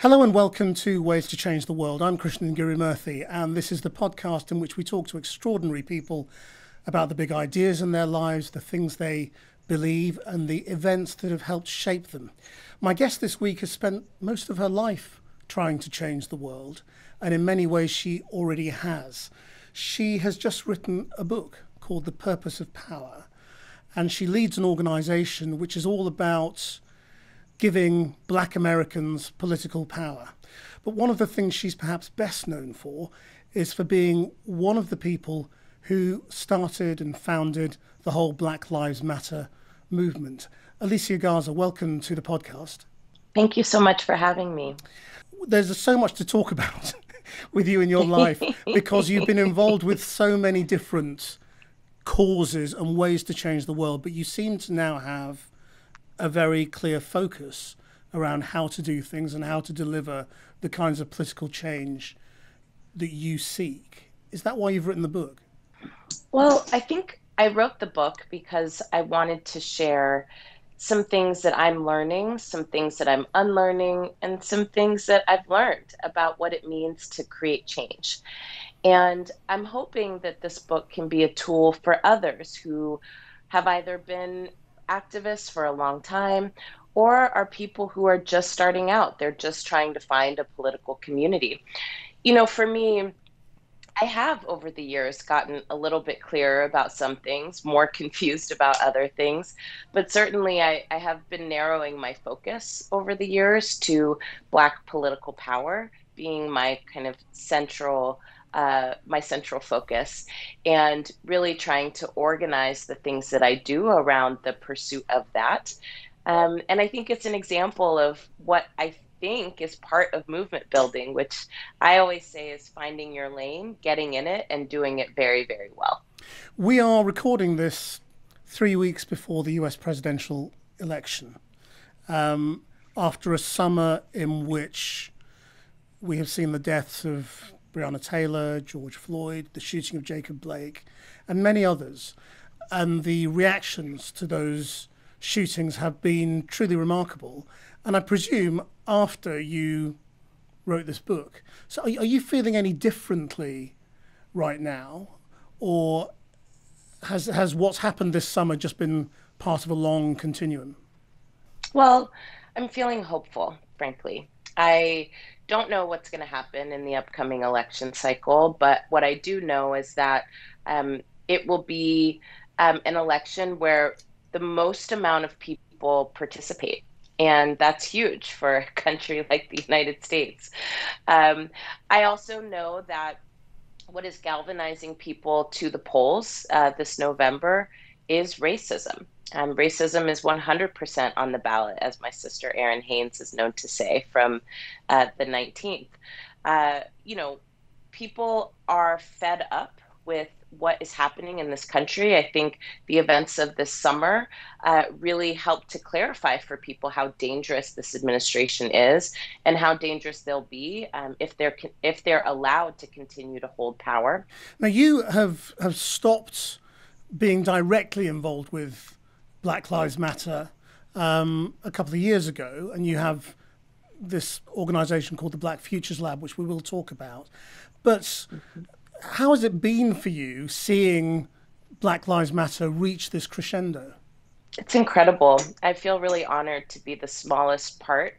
Hello and welcome to Ways to Change the World. I'm Krishnan Guru-Murthy, and this is the podcast in which we talk to extraordinary people about the big ideas in their lives, the things they believe, and the events that have helped shape them. My guest this week has spent most of her life trying to change the world, and in many ways she already has. She has just written a book called The Purpose of Power, and she leads an organization which is all about giving black Americans political power. But one of the things she's perhaps best known for is for being one of the people who started and founded the whole Black Lives Matter movement. Alicia Garza, welcome to the podcast. Thank you so much for having me. There's so much to talk about with you in your life because you've been involved with so many different causes and ways to change the world, but you seem to now have a very clear focus around how to do things and how to deliver the kinds of political change that you seek. Is that why you've written the book? Well, I think I wrote the book because I wanted to share some things that I'm learning, some things that I'm unlearning, and some things that I've learned about what it means to create change. And I'm hoping that this book can be a tool for others who have either been activists for a long time or are people who are just starting out. They're just trying to find a political community. You know, for me, I have over the years gotten a little bit clearer about some things, more confused about other things, but certainly I, I have been narrowing my focus over the years to Black political power being my kind of central uh, my central focus and really trying to organize the things that I do around the pursuit of that. Um, and I think it's an example of what I think is part of movement building, which I always say is finding your lane, getting in it, and doing it very, very well. We are recording this three weeks before the US presidential election. Um, after a summer in which we have seen the deaths of Breonna Taylor, George Floyd, the shooting of Jacob Blake, and many others. And the reactions to those shootings have been truly remarkable. And I presume after you wrote this book, so are, are you feeling any differently right now? Or has, has what's happened this summer just been part of a long continuum? Well, I'm feeling hopeful, frankly. I don't know what's going to happen in the upcoming election cycle, but what I do know is that um, it will be um, an election where the most amount of people participate. And that's huge for a country like the United States. Um, I also know that what is galvanizing people to the polls uh, this November is racism. Um, racism is 100% on the ballot, as my sister Errin Haines is known to say from uh, the 19th. Uh, you know, people are fed up with what is happening in this country. I think the events of this summer uh, really helped to clarify for people how dangerous this administration is and how dangerous they'll be um, if they're if they're allowed to continue to hold power. Now, you have have stopped being directly involved with Black Lives Matter um, a couple of years ago, and you have this organization called the Black Futures Lab, which we will talk about. But how has it been for you seeing Black Lives Matter reach this crescendo? It's incredible. I feel really honored to be the smallest part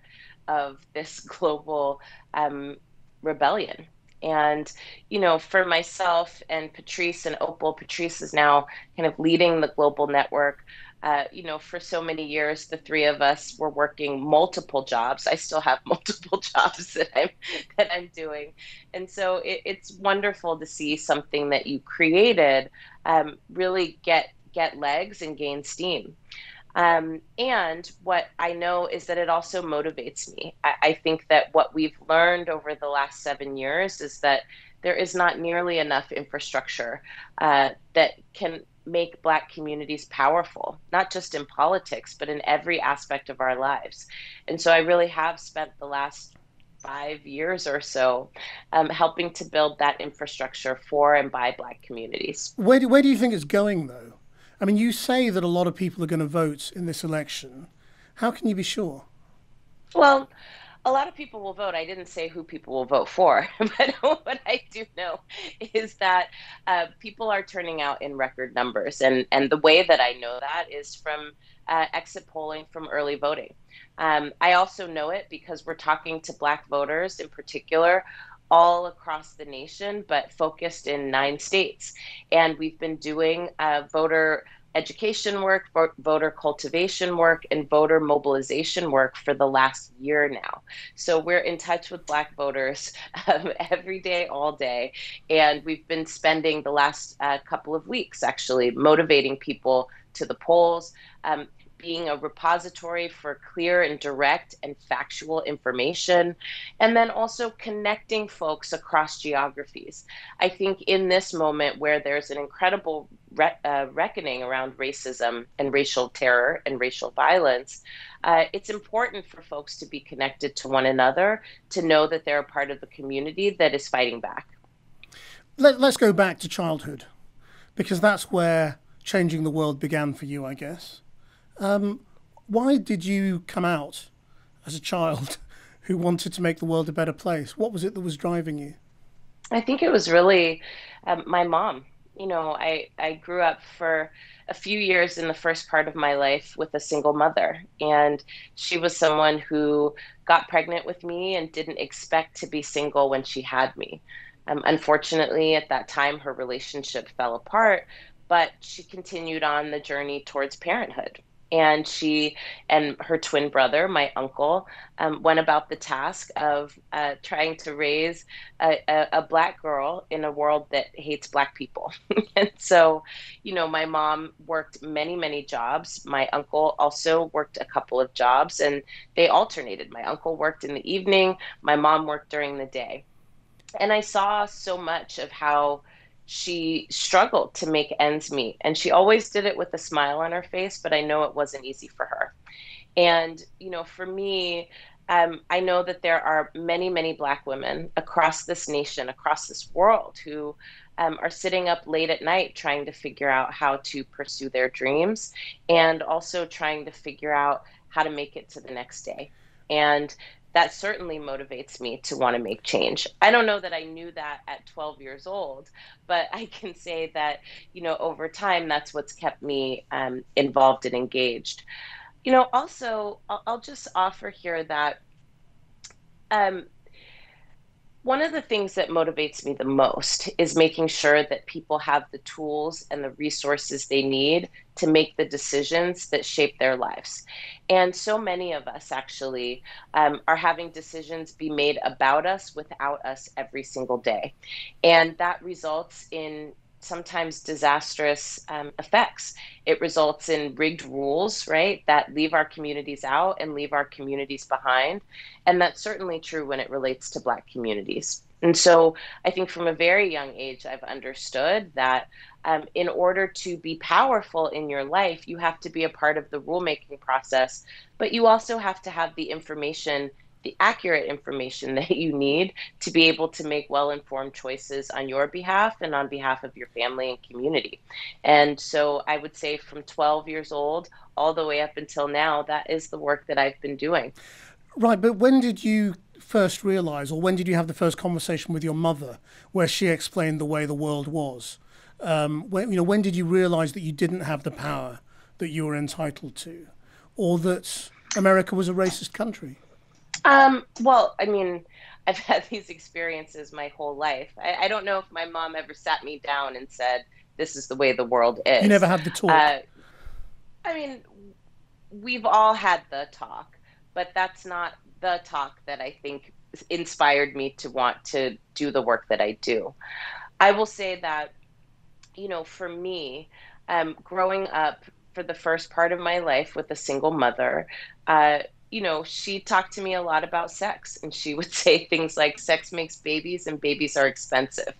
of this global um, rebellion. And, you know, for myself and Patrisse and Opal, Patrisse is now kind of leading the global network. Uh, you know, for so many years, the three of us were working multiple jobs. I still have multiple jobs that I'm that I'm doing, and so it, it's wonderful to see something that you created um, really get get legs and gain steam. Um, and what I know is that it also motivates me. I, I think that what we've learned over the last seven years is that there is not nearly enough infrastructure uh, that can make Black communities powerful, not just in politics, but in every aspect of our lives. And so I really have spent the last five years or so um, helping to build that infrastructure for and by Black communities. Where do, where do you think it's going, though? I mean, you say that a lot of people are going to vote in this election. How can you be sure? Well, a lot of people will vote. I didn't say who people will vote for, but what I do know is that uh, people are turning out in record numbers, and and the way that I know that is from uh, exit polling from early voting. Um, I also know it because we're talking to Black voters in particular all across the nation, but focused in nine states. And we've been doing uh, voter education work, voter cultivation work, and voter mobilization work for the last year now. So we're in touch with Black voters um, every day, all day. And we've been spending the last uh, couple of weeks actually motivating people to the polls. Um, being a repository for clear and direct and factual information, and then also connecting folks across geographies. I think in this moment where there's an incredible re- uh, reckoning around racism and racial terror and racial violence, uh, it's important for folks to be connected to one another, to know that they're a part of the community that is fighting back. Let, let's go back to childhood, because that's where changing the world began for you, I guess. Um, why did you come out as a child who wanted to make the world a better place? What was it that was driving you? I think it was really um, my mom. You know, I, I grew up for a few years in the first part of my life with a single mother. And she was someone who got pregnant with me and didn't expect to be single when she had me. Um, unfortunately, at that time, her relationship fell apart, but she continued on the journey towards parenthood and she and her twin brother, my uncle, um, went about the task of uh, trying to raise a, a, a, black girl in a world that hates black people. and so, you know, my mom worked many, many jobs. My uncle also worked a couple of jobs, and they alternated. My uncle worked in the evening, my mom worked during the day. And I saw so much of how she struggled to make ends meet. And she always did it with a smile on her face, but I know it wasn't easy for her. And, you know, for me, um, I know that there are many, many Black women across this nation, across this world, who um, are sitting up late at night trying to figure out how to pursue their dreams and also trying to figure out how to make it to the next day. And that certainly motivates me to want to make change. I don't know that I knew that at 12 years old, but I can say that, you know, over time, that's what's kept me um, involved and engaged. You know, also, I'll, I'll just offer here that um, one of the things that motivates me the most is making sure that people have the tools and the resources they need to make the decisions that shape their lives. And so many of us actually um, are having decisions be made about us without us every single day. And that results in sometimes disastrous um, effects. It results in rigged rules, right, that leave our communities out and leave our communities behind. And that's certainly true when it relates to Black communities. And so I think from a very young age, I've understood that um, in order to be powerful in your life, you have to be a part of the rulemaking process, but you also have to have the information the accurate information that you need to be able to make well informed choices on your behalf and on behalf of your family and community. And so I would say from 12 years old all the way up until now, that is the work that I've been doing. Right, but when did you first realize, or when did you have the first conversation with your mother where she explained the way the world was? Um, when, you know, when did you realize that you didn't have the power that you were entitled to, or that America was a racist country? Um, well, I mean, I've had these experiences my whole life. I, I, don't know if my mom ever sat me down and said, "This is the way the world is." You never had the talk. Uh, I mean, we've all had the talk, but that's not the talk that I think inspired me to want to do the work that I do. I will say that, you know, for me, um, growing up for the first part of my life with a single mother, uh, you know, she talked to me a lot about sex and she would say things like sex makes babies and babies are expensive.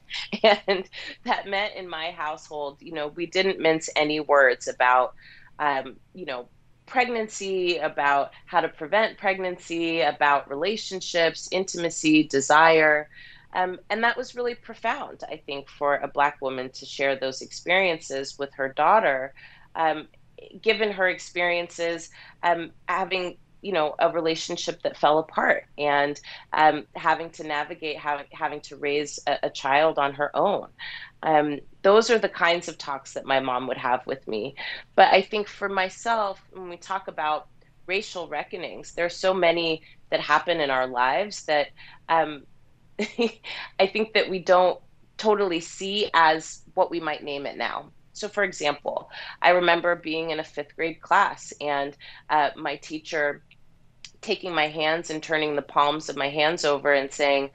And that meant in my household, you know, we didn't mince any words about, um, you know, pregnancy, about how to prevent pregnancy, about relationships, intimacy, desire. Um, and that was really profound, I think, for a Black woman to share those experiences with her daughter. Um, given her experiences, um, having you know a relationship that fell apart and um, having to navigate how, having to raise a, a child on her own. Um, those are the kinds of talks that my mom would have with me. But i think for myself when we talk about racial reckonings there's so many that happen in our lives that um, i think that we don't totally see as what we might name it now. So, for example, I remember being in a fifth grade class and uh, my teacher taking my hands and turning the palms of my hands over and saying,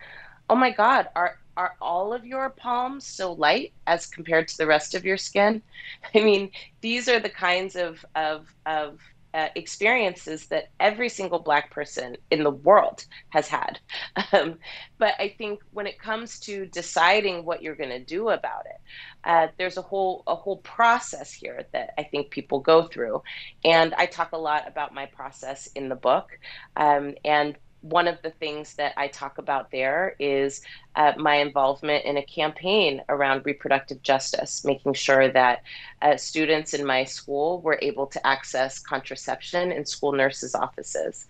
"Oh my God, are are all of your palms so light as compared to the rest of your skin?" I mean, these are the kinds of of of uh, experiences that every single black person in the world has had. Um, but I think when it comes to deciding what you're going to do about it, uh, there's a whole a whole process here that I think people go through, and I talk a lot about my process in the book. Um, and one of the things that I talk about there is uh, my involvement in a campaign around reproductive justice, making sure that uh, students in my school were able to access contraception in school nurses' offices.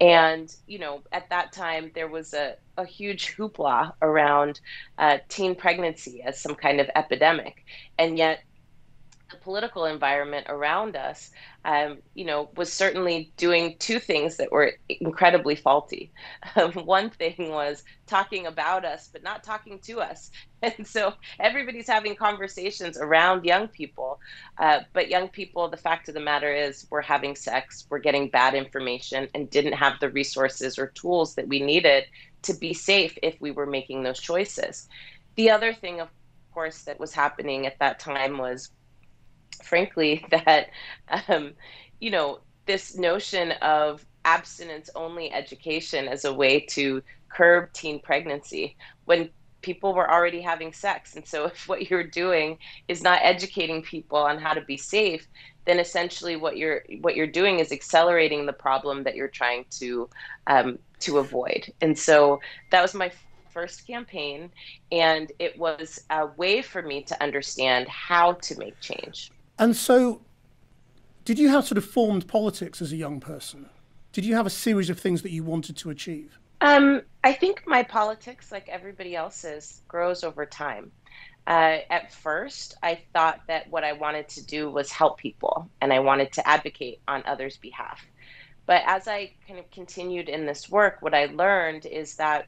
And, you know, at that time, there was a, a huge hoopla around uh, teen pregnancy as some kind of epidemic. And yet, the political environment around us, um, you know, was certainly doing two things that were incredibly faulty. Um, one thing was talking about us, but not talking to us. And so everybody's having conversations around young people. Uh, but young people, the fact of the matter is, we're having sex, we're getting bad information, and didn't have the resources or tools that we needed to be safe if we were making those choices. The other thing, of course, that was happening at that time was frankly, that, um, you know, this notion of abstinence only education as a way to curb teen pregnancy when people were already having sex. And so, if what you're doing is not educating people on how to be safe, then essentially what you're what you're doing is accelerating the problem that you're trying to um, to avoid. And so that was my first campaign, and it was a way for me to understand how to make change. And so, did you have sort of formed politics as a young person? Did you have a series of things that you wanted to achieve? Um, I think my politics, like everybody else's, grows over time. Uh, at first, I thought that what I wanted to do was help people and I wanted to advocate on others' behalf. But as I kind of continued in this work, what I learned is that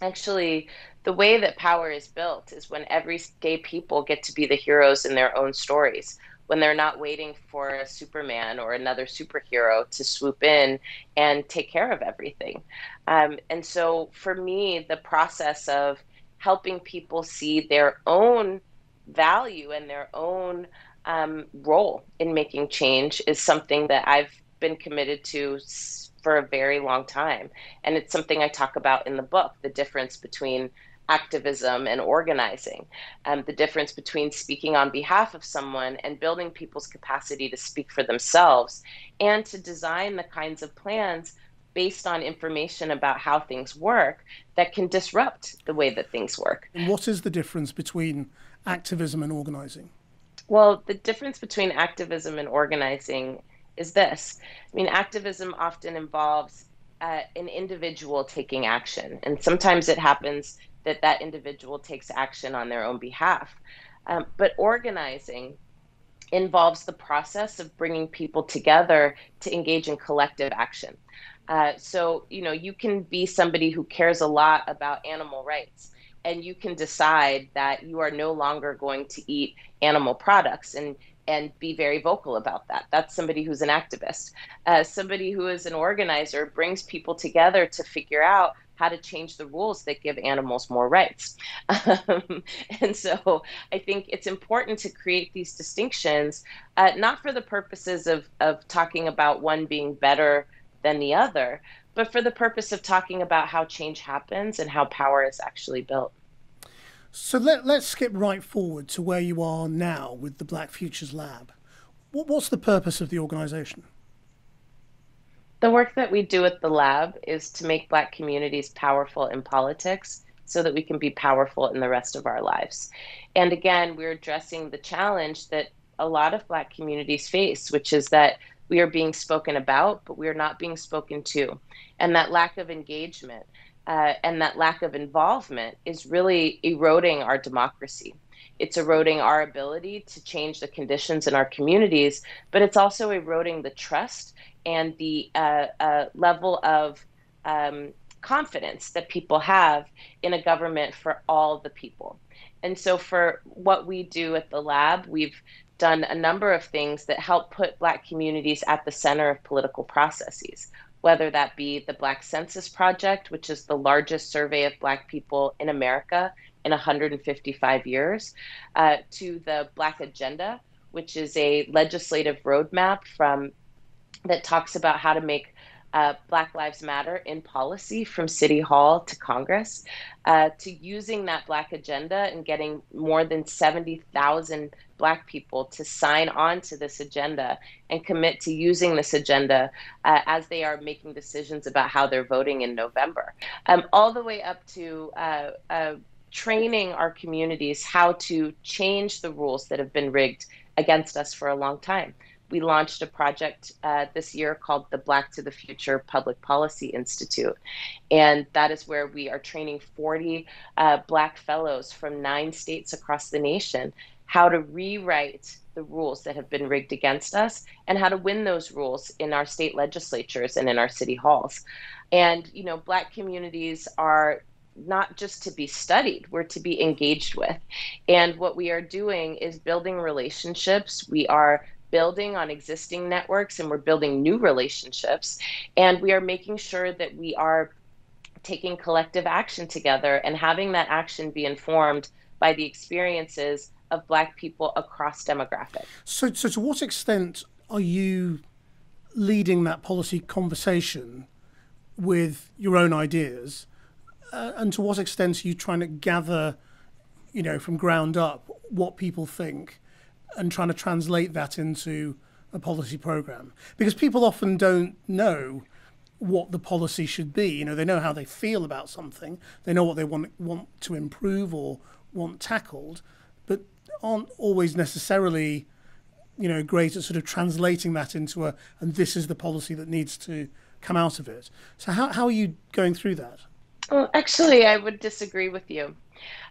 actually the way that power is built is when everyday people get to be the heroes in their own stories when they're not waiting for a Superman or another superhero to swoop in and take care of everything. Um, and so for me, the process of helping people see their own value and their own um, role in making change is something that I've been committed to for a very long time. And it's something I talk about in the book the difference between activism and organizing, um, the difference between speaking on behalf of someone and building people's capacity to speak for themselves, and to design the kinds of plans based on information about how things work that can disrupt the way that things work. And what is the difference between activism and organizing? Well, the difference between activism and organizing is this. I mean, activism often involves uh, an individual taking action, and sometimes it happens that that individual takes action on their own behalf. Um, but organizing involves the process of bringing people together to engage in collective action. Uh, so, you know, you can be somebody who cares a lot about animal rights, and you can decide that you are no longer going to eat animal products and and be very vocal about that. That's somebody who's an activist. Uh, somebody who is an organizer brings people together to figure out how to change the rules that give animals more rights. Um, and so I think it's important to create these distinctions, uh, not for the purposes of, of talking about one being better than the other, but for the purpose of talking about how change happens and how power is actually built. So let, let's skip right forward to where you are now with the Black Futures Lab. What, what's the purpose of the organization? The work that we do at the lab is to make Black communities powerful in politics so that we can be powerful in the rest of our lives. And again, we're addressing the challenge that a lot of Black communities face, which is that We are being spoken about, but we are not being spoken to. And that lack of engagement uh, and that lack of involvement is really eroding our democracy. It's eroding our ability to change the conditions in our communities, but it's also eroding the trust and the uh, uh, level of um, confidence that people have in a government for all the people. And so, for what we do at the lab, we've done a number of things that help put Black communities at the center of political processes, whether that be the Black Census Project, which is the largest survey of Black people in America in 155 years, uh, to the Black Agenda, which is a legislative roadmap from that talks about how to make uh, Black Lives Matter in policy from City Hall to Congress, uh, to using that Black agenda and getting more than 70,000 Black people to sign on to this agenda and commit to using this agenda uh, as they are making decisions about how they're voting in November. Um, all the way up to uh, uh, training our communities how to change the rules that have been rigged against us for a long time we launched a project uh, this year called the Black to the Future Public Policy Institute. And that is where we are training 40 uh, Black fellows from nine states across the nation how to rewrite the rules that have been rigged against us and how to win those rules in our state legislatures and in our city halls. And, you know, Black communities are not just to be studied, we're to be engaged with. And what we are doing is building relationships. We are building on existing networks and we're building new relationships. And we are making sure that we are taking collective action together and having that action be informed by the experiences of Black people across demographics. So, so to what extent are you leading that policy conversation with your own ideas? Uh, and to what extent are you trying to gather, you know, from ground up what people think and trying to translate that into a policy program because people often don't know what the policy should be. You know, they know how they feel about something, they know what they want want to improve or want tackled, aren't always necessarily, you know, great at sort of translating that into a and this is the policy that needs to come out of it. So how how are you going through that? Well, actually, I would disagree with you.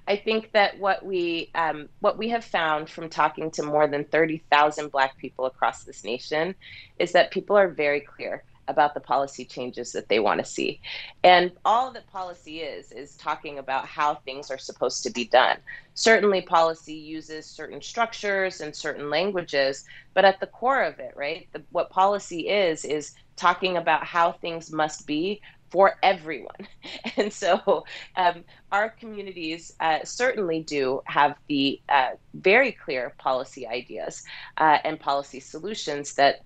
I think that what we um, what we have found from talking to more than thirty thousand Black people across this nation is that people are very clear about the policy changes that they want to see. And all that policy is, is talking about how things are supposed to be done. Certainly, policy uses certain structures and certain languages, but at the core of it, right, the, what policy is, is talking about how things must be for everyone. And so um, our communities uh, certainly do have the uh, very clear policy ideas uh, and policy solutions that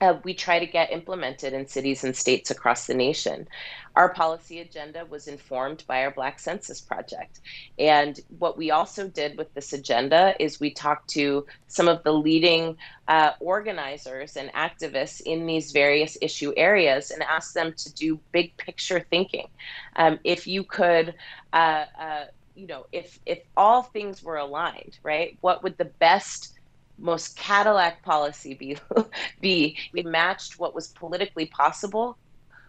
uh, we try to get implemented in cities and states across the nation. Our policy agenda was informed by our Black Census Project. And what we also did with this agenda is we talked to some of the leading uh, organizers and activists in these various issue areas and asked them to do big picture thinking. Um, if you could, uh, uh you know, if if all things were aligned, right? What would the best most Cadillac policy be, be we matched what was politically possible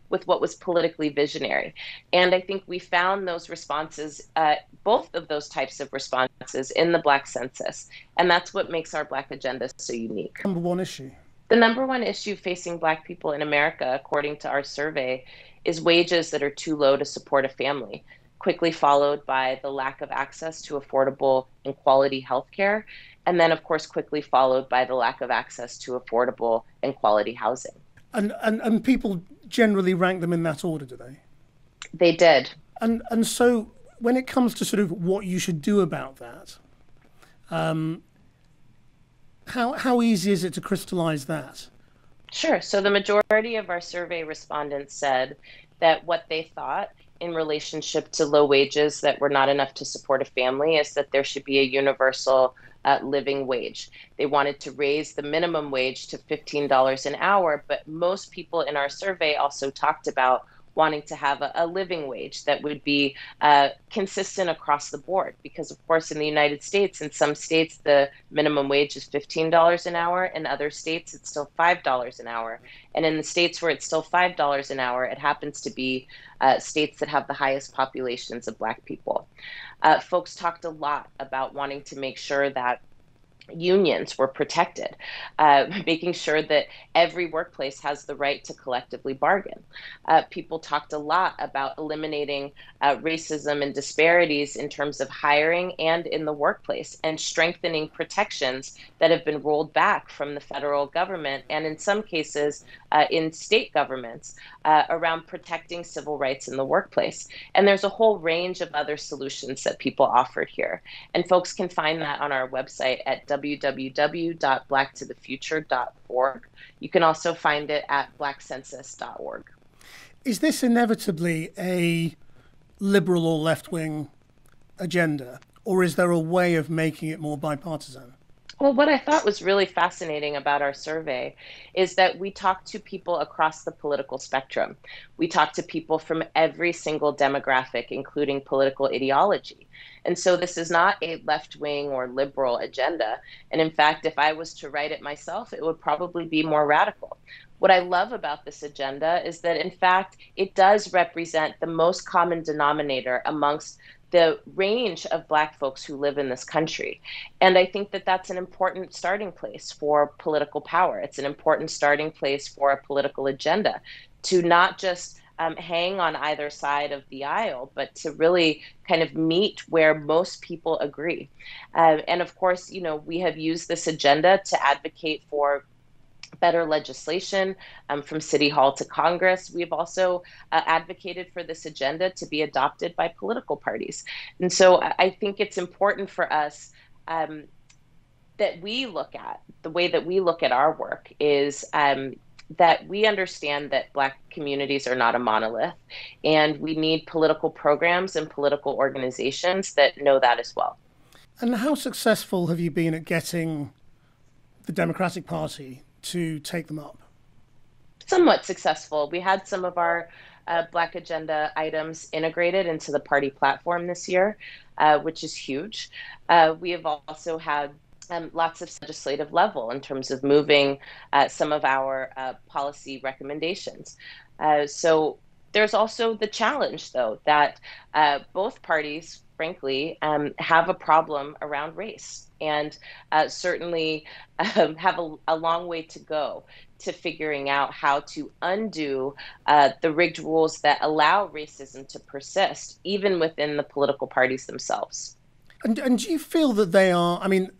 with what was politically visionary. And I think we found those responses, uh, both of those types of responses in the Black census. And that's what makes our Black agenda so unique. Number one issue. The number one issue facing Black people in America, according to our survey, is wages that are too low to support a family, quickly followed by the lack of access to affordable and quality health care and then of course quickly followed by the lack of access to affordable and quality housing. And and, and people generally rank them in that order, do they? They did. And and so when it comes to sort of what you should do about that, um, how how easy is it to crystallize that? Sure. So the majority of our survey respondents said that what they thought in relationship to low wages that were not enough to support a family is that there should be a universal uh, living wage. They wanted to raise the minimum wage to $15 an hour, but most people in our survey also talked about wanting to have a, a living wage that would be uh, consistent across the board. Because, of course, in the United States, in some states, the minimum wage is $15 an hour. In other states, it's still $5 an hour. And in the states where it's still $5 an hour, it happens to be uh, states that have the highest populations of Black people. Uh, folks talked a lot about wanting to make sure that unions were protected, uh, making sure that every workplace has the right to collectively bargain. Uh, people talked a lot about eliminating uh, racism and disparities in terms of hiring and in the workplace and strengthening protections that have been rolled back from the federal government and in some cases uh, in state governments uh, around protecting civil rights in the workplace. And there's a whole range of other solutions that people offered here. And folks can find that on our website at www.blacktothefuture.org. You can also find it at blackcensus.org. Is this inevitably a liberal or left wing agenda, or is there a way of making it more bipartisan? Well, what I thought was really fascinating about our survey is that we talked to people across the political spectrum. We talked to people from every single demographic, including political ideology. And so this is not a left wing or liberal agenda. And in fact, if I was to write it myself, it would probably be more radical. What I love about this agenda is that, in fact, it does represent the most common denominator amongst the range of black folks who live in this country and i think that that's an important starting place for political power it's an important starting place for a political agenda to not just um, hang on either side of the aisle, but to really kind of meet where most people agree. Uh, and of course, you know, we have used this agenda to advocate for better legislation um, from City Hall to Congress. We've also uh, advocated for this agenda to be adopted by political parties. And so I think it's important for us um, that we look at the way that we look at our work is. Um, that we understand that Black communities are not a monolith, and we need political programs and political organizations that know that as well. And how successful have you been at getting the Democratic Party to take them up? Somewhat successful. We had some of our uh, Black Agenda items integrated into the party platform this year, uh, which is huge. Uh, we have also had um, lots of legislative level in terms of moving uh, some of our uh, policy recommendations. Uh, so there's also the challenge, though, that both parties frankly, um, have a problem around race and uh, certainly um, have a, a, long way to go to figuring out how to undo uh, the rigged rules that allow racism to persist, even within the political parties themselves. And, and do you feel that they are, I mean,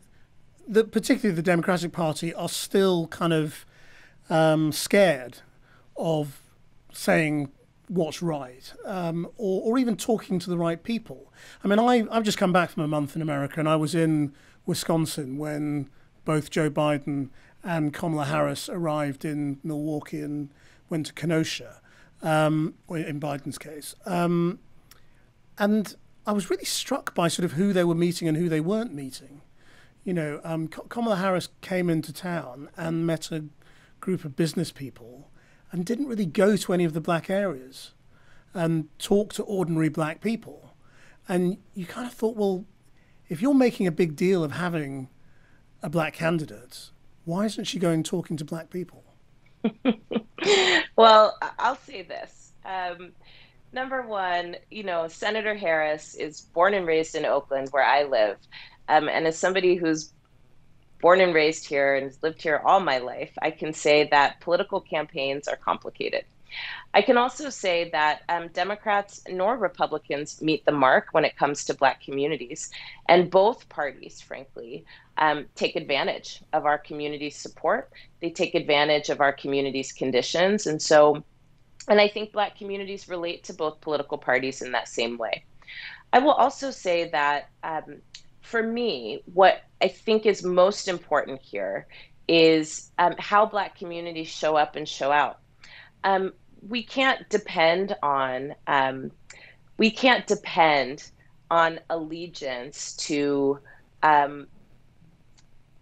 the, particularly the Democratic Party, are still kind of um, scared of saying what's right, um, or, or even talking to the right people. I mean, I, I've just come back from a month in America, and I was in Wisconsin when both Joe Biden and Kamala Harris arrived in Milwaukee and went to Kenosha, um, in Biden's case. Um, and I was really struck by sort of who they were meeting and who they weren't meeting. You know, um, Kamala Harris came into town and met a group of business people and didn't really go to any of the black areas and talk to ordinary black people. And you kind of thought, well, if you're making a big deal of having a black candidate, why isn't she going talking to black people? well, I'll say this. Um, number one, you know, Senator Harris is born and raised in Oakland, where I live. Um, and as somebody who's born and raised here and lived here all my life, I can say that political campaigns are complicated. I can also say that um, Democrats nor Republicans meet the mark when it comes to Black communities. And both parties, frankly, um, take advantage of our community's support. They take advantage of our community's conditions. And so, and I think Black communities relate to both political parties in that same way. I will also say that um, for me, what I think is most important here is um, how Black communities show up and show out. Um, we can't depend on um, we can't depend on allegiance to um,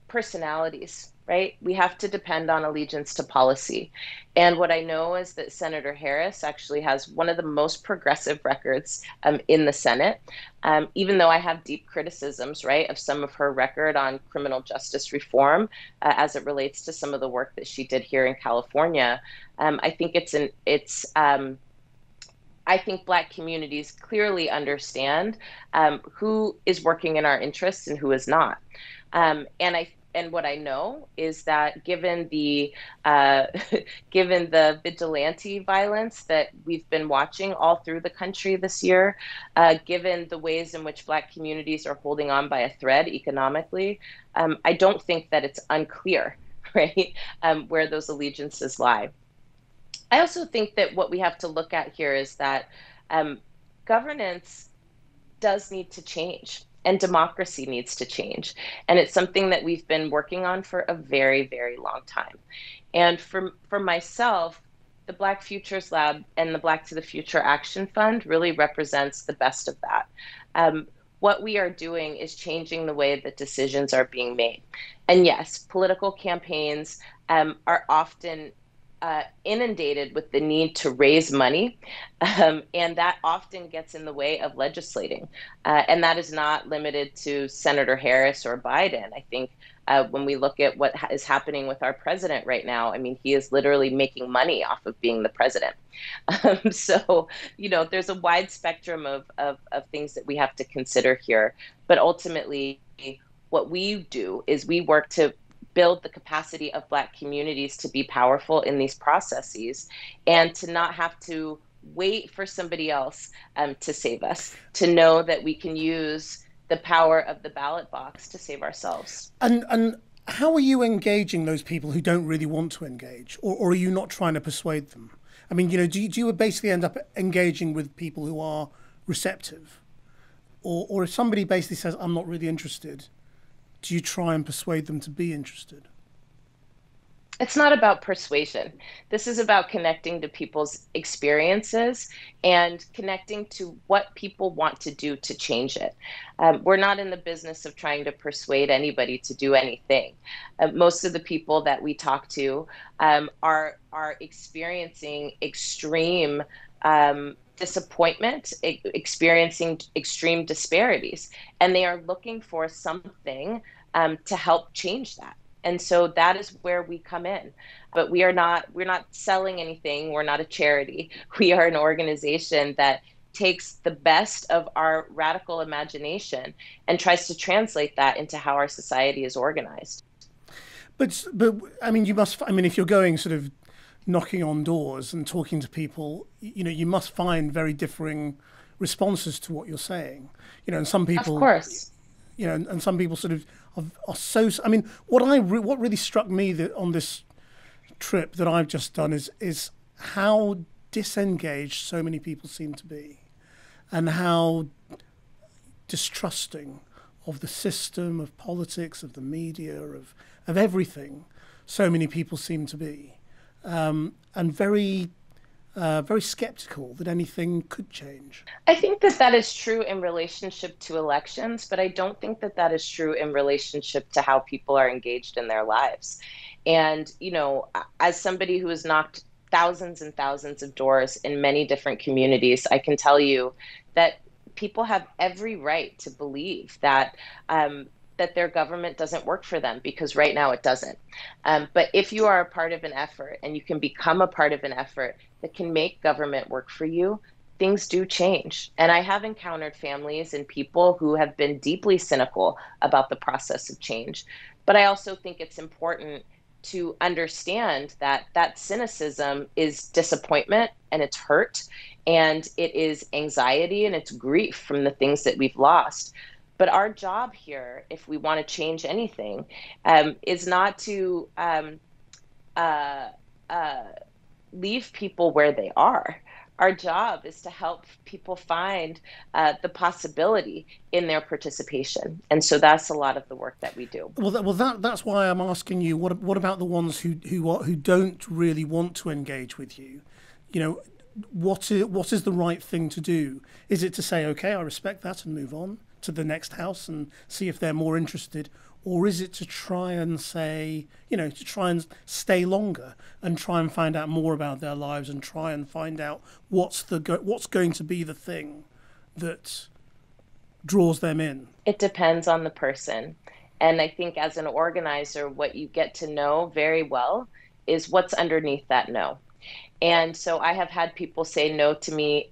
personalities right? We have to depend on allegiance to policy. And what I know is that Senator Harris actually has one of the most progressive records um, in the Senate. Um, even though I have deep criticisms, right, of some of her record on criminal justice reform uh, as it relates to some of the work that she did here in California, um, I think it's an it's um, I think Black communities clearly understand um, who is working in our interests and who is not. Um, and I and what I know is that given the uh, given the vigilante violence that we've been watching all through the country this year, uh, given the ways in which Black communities are holding on by a thread economically, um, I don't think that it's unclear, right, um, where those allegiances lie. I also think that what we have to look at here is that um, governance does need to change and democracy needs to change. And it's something that we've been working on for a very, very long time. And for, for myself, the Black Futures Lab and the Black to the Future Action Fund really represents the best of that. Um, what we are doing is changing the way that decisions are being made. And yes, political campaigns um, are often uh, inundated with the need to raise money, um, and that often gets in the way of legislating. Uh, and that is not limited to Senator Harris or Biden. I think uh, when we look at what ha- is happening with our president right now, I mean, he is literally making money off of being the president. Um, so, you know, there's a wide spectrum of, of, of things that we have to consider here. But ultimately, what we do is we work to build the capacity of Black communities to be powerful in these processes and to not have to wait for somebody else um, to save us, to know that we can use the power of the ballot box to save ourselves. And, and how are you engaging those people who don't really want to engage, or, or are you not trying to persuade them? I mean, you know, do you, do you basically end up engaging with people who are receptive? Or, or if somebody basically says, I'm not really interested, do you try and persuade them to be interested? It's not about persuasion. This is about connecting to people's experiences and connecting to what people want to do to change it. Um, we're not in the business of trying to persuade anybody to do anything. Uh, most of the people that we talk to um, are are experiencing extreme um, disappointment, experiencing extreme disparities, and they are looking for something um, to help change that. And so that is where we come in. But we are not we're not selling anything. We're not a charity. We are an organization that takes the best of our radical imagination and tries to translate that into how our society is organized. But but I mean you must I mean if you're going sort of knocking on doors and talking to people, you know, you must find very differing responses to what you're saying. You know, and some people Of course you know, and, and some people sort of are, so. I mean, what I re, what really struck me that on this trip that I've just done is is how disengaged so many people seem to be, and how distrusting of the system, of politics, of the media, of of everything. So many people seem to be, um, and very uh, very skeptical that anything could change. I think that that is true in relationship to elections, but I don't think that that is true in relationship to how people are engaged in their lives. And, you know, as somebody who has knocked thousands and thousands of doors in many different communities, I can tell you that people have every right to believe that um, that their government doesn't work for them because right now it doesn't. Um, but if you are a part of an effort and you can become a part of an effort that can make government work for you, things do change. And I have encountered families and people who have been deeply cynical about the process of change. But I also think it's important to understand that that cynicism is disappointment and it's hurt and it is anxiety and it's grief from the things that we've lost. But our job here, if we want to change anything, um, is not to um, uh, uh, leave people where they are. Our job is to help people find uh, the possibility in their participation, and so that's a lot of the work that we do. Well, that, well, that that's why I'm asking you. What what about the ones who who are, who don't really want to engage with you? You know, what is, what is the right thing to do? Is it to say, okay, I respect that and move on? to the next house and see if they're more interested? Or is it to try and say, you know, to try and stay longer and try and find out more about their lives and try and find out what's the go- what's going to be the thing that draws them in? It depends on the person. And I think as an organizer, what you get to know very well is what's underneath that no. And so I have had people say no to me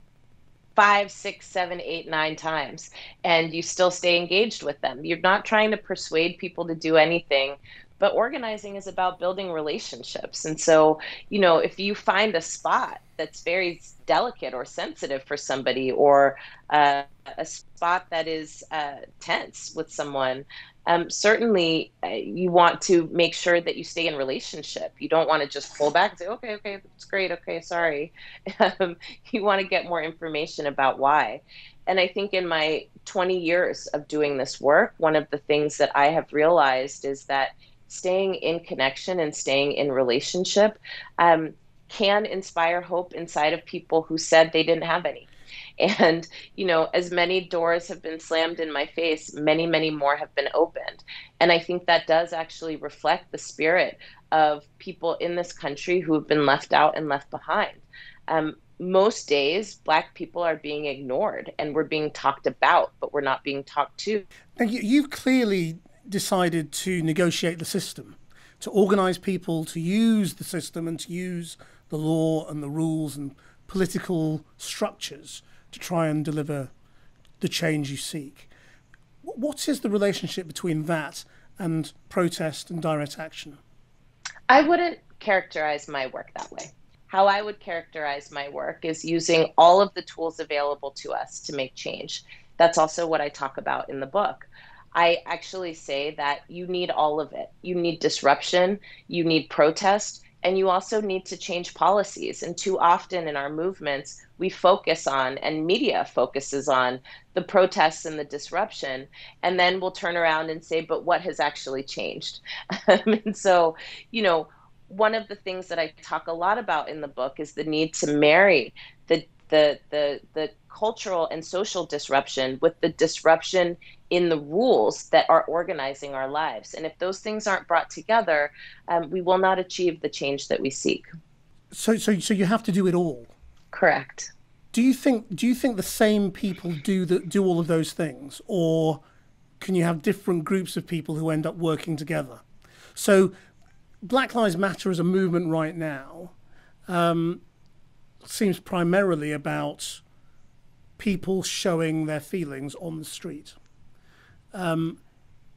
five, six, seven, eight, nine times, and you still stay engaged with them. You're not trying to persuade people to do anything, but organizing is about building relationships. And so, you know, if you find a spot that's very delicate or sensitive for somebody, or uh, a spot that is uh, tense with someone, um, certainly uh, you want to make sure that you stay in relationship. You don't want to just pull back and say, okay, okay, it's great, okay, sorry. Um, you want to get more information about why. And I think in my 20 years of doing this work, one of the things that I have realized is that staying in connection and staying in relationship um, can inspire hope inside of people who said they didn't have any. And, you know, as many doors have been slammed in my face, many, many more have been opened. And I think that does actually reflect the spirit of people in this country who have been left out and left behind. Um, most days, Black people are being ignored and we're being talked about, but we're not being talked to. And you, you've clearly decided to negotiate the system, to organize people to use the system and to use the law and the rules and political structures to try and deliver the change you seek. What is the relationship between that and protest and direct action? I wouldn't characterize my work that way. How I would characterize my work is using all of the tools available to us to make change. That's also what I talk about in the book. I actually say that you need all of it. You need disruption, you need protest, and you also need to change policies. And too often in our movements, we focus on, and media focuses on, the protests and the disruption. And then we'll turn around and say, but what has actually changed? and so, you know, one of the things that I talk a lot about in the book is the need to marry the the the the cultural and social disruption with the disruption in the rules that are organizing our lives. And if those things aren't brought together, um, we will not achieve the change that we seek. So, so, so you have to do it all. Correct. Do you think? Do you think the same people do the, do all of those things, or can you have different groups of people who end up working together? So, Black Lives Matter as a movement right now um, seems primarily about people showing their feelings on the street. Um,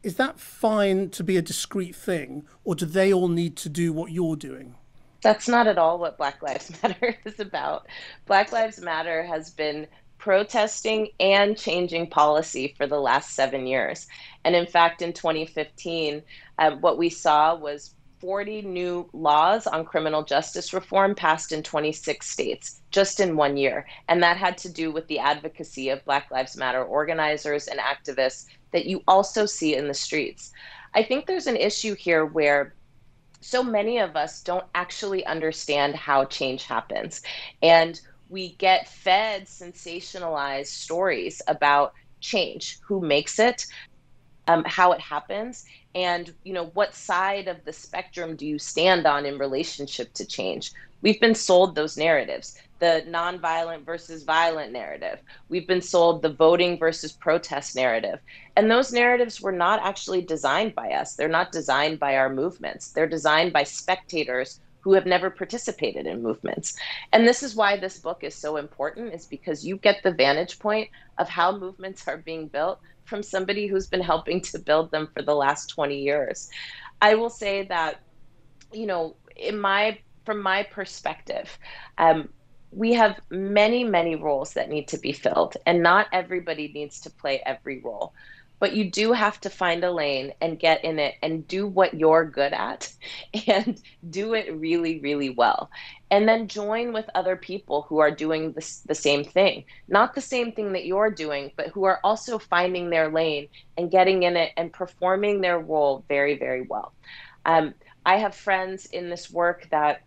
is that fine to be a discrete thing, or do they all need to do what you're doing? That's not at all what Black Lives Matter is about. Black Lives Matter has been protesting and changing policy for the last seven years. And in fact, in 2015, uh, what we saw was 40 new laws on criminal justice reform passed in 26 states just in one year. And that had to do with the advocacy of Black Lives Matter organizers and activists that you also see in the streets. I think there's an issue here where so many of us don't actually understand how change happens. And we get fed sensationalized stories about change, who makes it, um, how it happens, and you know what side of the spectrum do you stand on in relationship to change. We've been sold those narratives the nonviolent versus violent narrative. We've been sold the voting versus protest narrative. And those narratives were not actually designed by us. They're not designed by our movements. They're designed by spectators who have never participated in movements. And this is why this book is so important is because you get the vantage point of how movements are being built from somebody who's been helping to build them for the last 20 years. I will say that you know, in my from my perspective, um, we have many, many roles that need to be filled, and not everybody needs to play every role. But you do have to find a lane and get in it and do what you're good at and do it really, really well. And then join with other people who are doing the the same thing. Not the same thing that you're doing, but who are also finding their lane and getting in it and performing their role very, very well. Um, I have friends in this work that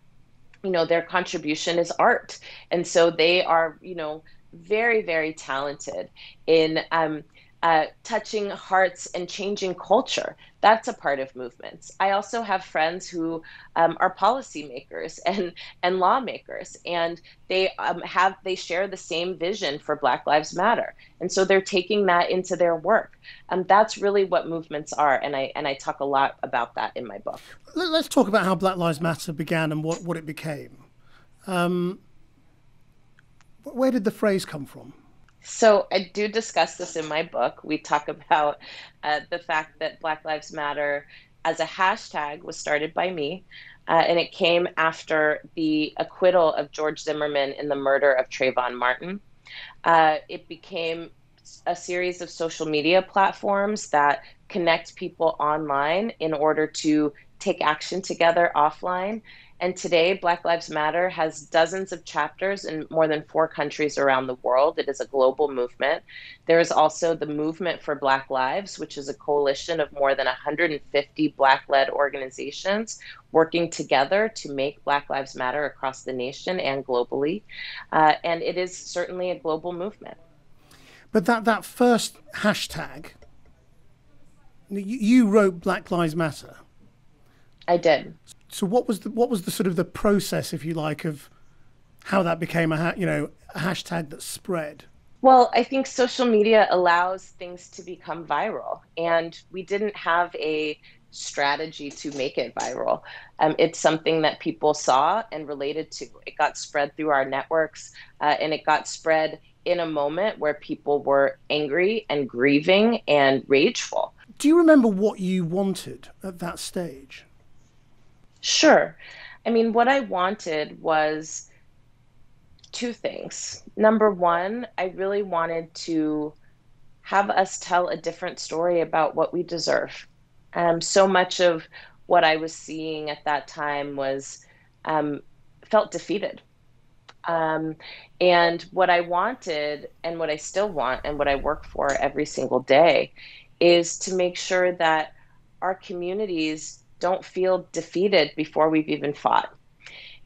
you know their contribution is art and so they are you know very very talented in um, uh, touching hearts and changing culture. That's a part of movements. I also have friends who um, are policymakers and and lawmakers, and they um, have they share the same vision for Black Lives Matter, and so they're taking that into their work. And um, that's really what movements are, and I and I talk a lot about that in my book. Let's talk about how Black Lives Matter began and what what it became. Um, where did the phrase come from? So I do discuss this in my book. We talk about uh, the fact that Black Lives Matter as a hashtag was started by me, uh, and it came after the acquittal of George Zimmerman in the murder of Trayvon Martin. Uh, it became a series of social media platforms that connect people online in order to take action together offline. And today, Black Lives Matter has dozens of chapters in more than four countries around the world. It is a global movement. There is also the Movement for Black Lives, which is a coalition of more than 150 Black led organizations working together to make Black Lives Matter across the nation and globally. Uh, and it is certainly a global movement. But that, that first hashtag, you wrote Black Lives Matter. I did so what was the what was the sort of the process, if you like, of how that became a ha- you know a hashtag that spread? Well, I think social media allows things to become viral, and we didn't have a strategy to make it viral. Um, it's something that people saw and related to. It got spread through our networks, uh, and it got spread in a moment where people were angry and grieving and rageful. Do you remember what you wanted at that stage? Sure. I mean, what I wanted was two things. Number one, I really wanted to have us tell a different story about what we deserve. Um, so much of what I was seeing at that time was um, felt defeated. Um, and what I wanted, and what I still want, and what I work for every single day, is to make sure that our communities don't feel defeated before we've even fought.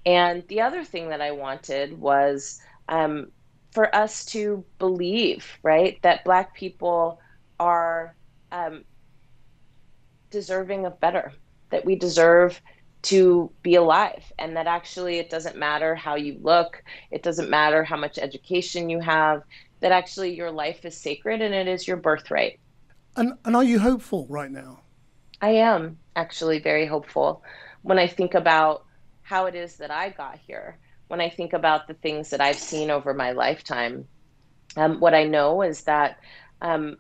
And the other thing that I wanted was um, for us to believe, right, that Black people are um, deserving of better, that we deserve to be alive, and that actually it doesn't matter how you look, it doesn't matter how much education you have, that actually your life is sacred and it is your birthright. And, and are you hopeful right now? I am actually very hopeful when I think about how it is that I got here, when I think about the things that I've seen over my lifetime. Um, what I know is that um,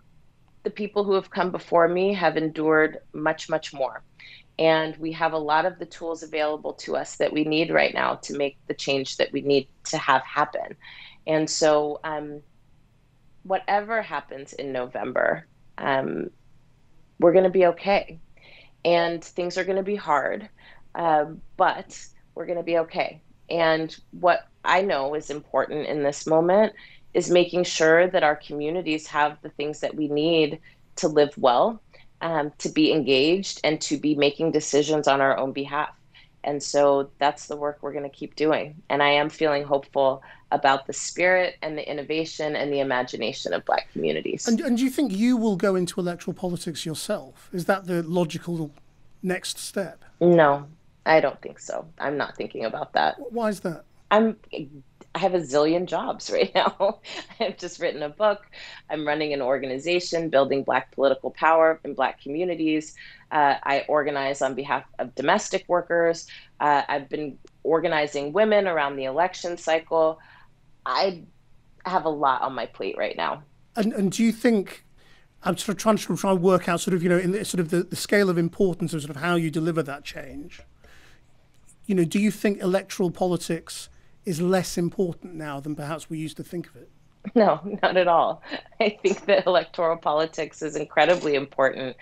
the people who have come before me have endured much, much more. And we have a lot of the tools available to us that we need right now to make the change that we need to have happen. And so, um, whatever happens in November, um, we're going to be okay and things are going to be hard, uh, but we're going to be okay. And what I know is important in this moment is making sure that our communities have the things that we need to live well, um, to be engaged, and to be making decisions on our own behalf. And so that's the work we're going to keep doing. And I am feeling hopeful about the spirit and the innovation and the imagination of Black communities. And, and do you think you will go into electoral politics yourself? Is that the logical next step? No, I don't think so. I'm not thinking about that. Why is that? I'm I have a zillion jobs right now. I've just written a book. I'm running an organization building Black political power in Black communities. Uh, I organize on behalf of domestic workers. Uh, I've been organizing women around the election cycle. I have a lot on my plate right now. And, and do you think I'm sort of trying to try and work out sort of you know in the, sort of the, the scale of importance of sort of how you deliver that change. You know, do you think electoral politics is less important now than perhaps we used to think of it? No, not at all. I think that electoral politics is incredibly important,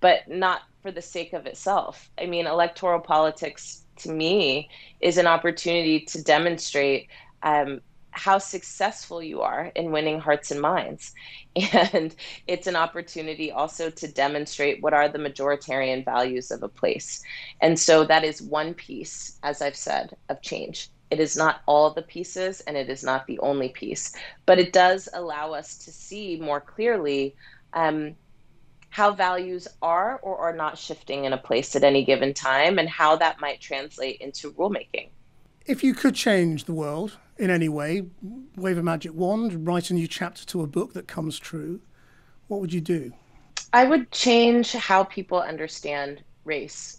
but not for the sake of itself. I mean, electoral politics to me is an opportunity to demonstrate um, how successful you are in winning hearts and minds. And it's an opportunity also to demonstrate what are the majoritarian values of a place. And so that is one piece, as I've said, of change. It is not all the pieces and it is not the only piece, but it does allow us to see more clearly um, how values are or are not shifting in a place at any given time and how that might translate into rulemaking. If you could change the world in any way, wave a magic wand, write a new chapter to a book that comes true, what would you do? I would change how people understand race.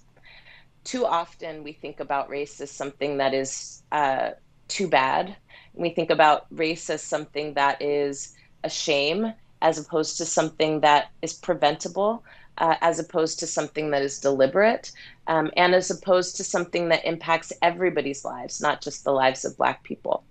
Too often we think about race as something that is uh, too bad. We think about race as something that is a shame as opposed to something that is preventable, uh, as opposed to something that is deliberate, um, and as opposed to something that impacts everybody's lives, not just the lives of Black people.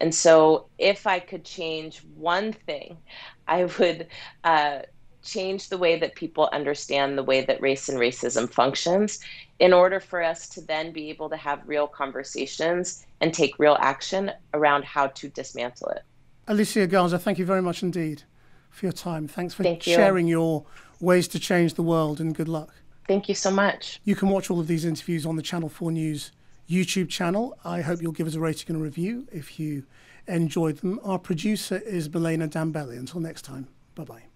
And so, if I could change one thing, I would uh, change the way that people understand the way that race and racism functions in order for us to then be able to have real conversations and take real action around how to dismantle it. Alicia Garza, thank you very much indeed for your time. Thanks for Thank sharing you. your ways to change the world and good luck. Thank you so much. You can watch all of these interviews on the Channel 4 News YouTube channel. I hope you'll give us a rating and a review if you enjoyed them. Our producer is Belena Dambelli. Until next time, bye bye.